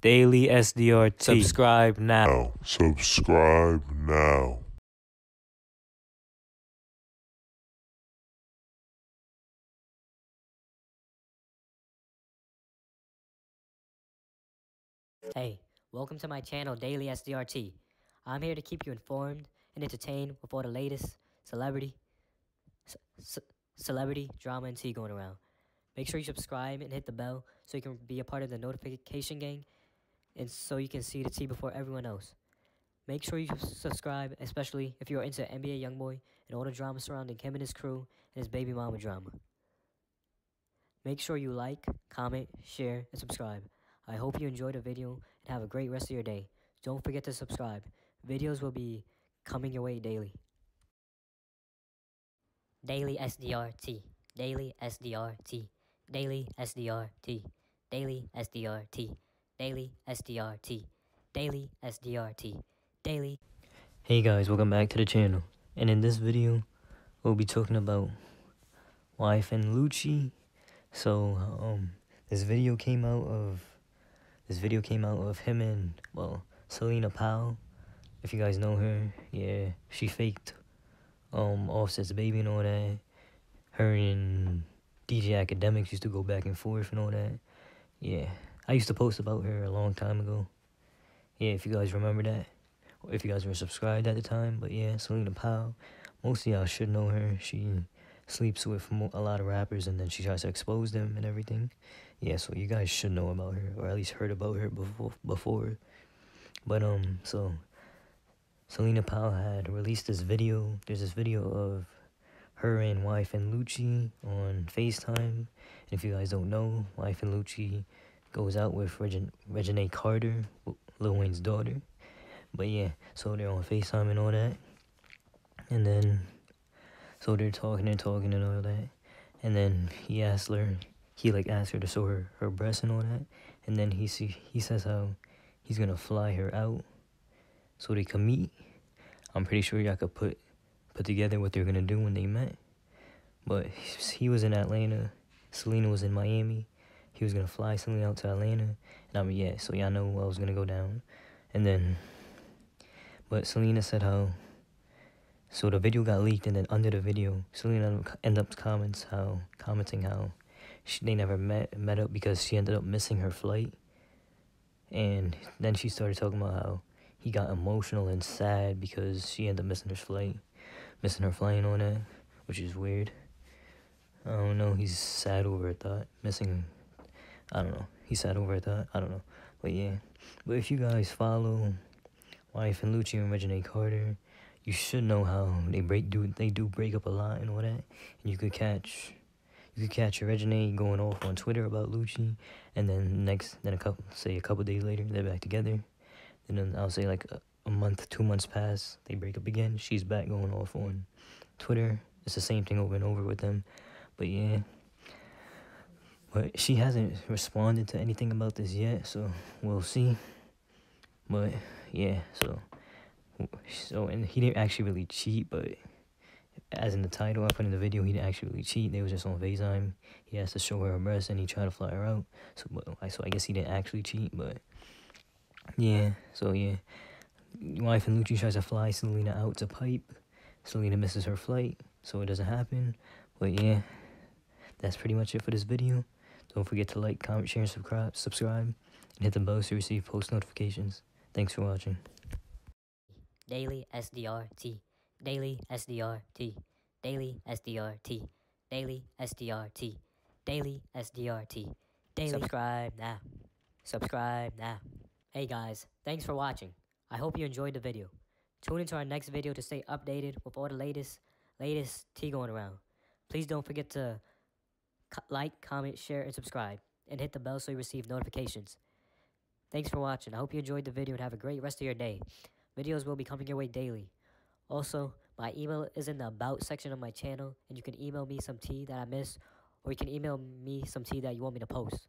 Daily SDRT. Subscribe now. now. Subscribe now. Hey, welcome to my channel Daily SDRT. I'm here to keep you informed and entertained with all the latest celebrity c- c- celebrity drama and tea going around. Make sure you subscribe and hit the bell so you can be a part of the notification gang and so you can see the tea before everyone else. Make sure you subscribe, especially if you're into NBA Youngboy and all the drama surrounding him and his crew and his baby mama drama. Make sure you like, comment, share, and subscribe. I hope you enjoyed the video and have a great rest of your day. Don't forget to subscribe. Videos will be coming your way daily. Daily SDRT. Daily SDRT. Daily SDRT. Daily SDRT. Daily SDRT. Daily SDRT. Daily. Hey guys, welcome back to the channel. And in this video, we'll be talking about YFN Lucci. So, um, this video came out of this video came out of him and well, Celina Powell. If you guys know her, yeah, she faked um Offset's baby and all that. Her and DJ Akademiks used to go back and forth and all that. Yeah, I used to post about her a long time ago. Yeah, if you guys remember that or if you guys were subscribed at the time. But yeah, Celina Powell, most of y'all should know her. She sleeps with a lot of rappers and then she tries to expose them and everything. Yeah, so you guys should know about her or at least heard about her before. Before, but um, so Celina Powell had released this video. There's this video of her and YFN Lucci on FaceTime. And if you guys don't know, YFN Lucci goes out with Regin- Reginae Carter, Lil Wayne's daughter. But yeah, so they're on FaceTime and all that. And then, so they're talking and talking and all that. And then he asked her, he like asked her to show her her breasts and all that. And then he see, he says how he's gonna fly her out so they can meet. I'm pretty sure y'all could put put together what they're gonna do when they met. But he was in Atlanta, Celina was in Miami. He was gonna fly Celina out to Atlanta, and I mean yeah, so y'all know what was gonna go down. And then but Celina said how. So the video got leaked, and then under the video, Celina ended up comments how commenting how she, they never met met up because she ended up missing her flight. And then she started talking about how he got emotional and sad because she ended up missing her flight, missing her flight on it, which is weird. I don't know. He's sad over a thought, missing. I don't know. He sad over a thought. I don't know, but yeah. But if you guys follow YFN Lucci and Reginae Carter, you should know how they break do they do break up a lot and all that. And you could catch you could catch Reginae going off on Twitter about Lucci and then next then a couple say a couple days later they're back together. And then I'll say like a, a month, two months pass, they break up again. She's back going off on Twitter. It's the same thing over and over with them. But yeah. But she hasn't responded to anything about this yet, so we'll see. But yeah, so so and he didn't actually really cheat, but as in the title I put in the video, he didn't actually really cheat. They was just on FaceTime. He has to show her her breast and he tried to fly her out. So but so I guess he didn't actually cheat, but yeah. So yeah, YFN Lucci tries to fly Celina out to pipe. Celina misses her flight, so it doesn't happen. But yeah, that's pretty much it for this video. Don't forget to like, comment, share, and subscribe. Subscribe, and hit the bell to receive post notifications. Thanks for watching. Daily SDRT. Daily SDRT. Daily SDRT. Daily SDRT. Daily SDRT. Daily. Subscribe now. Subscribe now. Hey guys, thanks for watching. I hope you enjoyed the video. Tune into our next video to stay updated with all the latest, latest tea going around. Please don't forget to co- like, comment, share, and subscribe, and hit the bell so you receive notifications. Thanks for watching. I hope you enjoyed the video and have a great rest of your day. Videos will be coming your way daily. Also, my email is in the About section of my channel, and you can email me some tea that I missed, or you can email me some tea that you want me to post.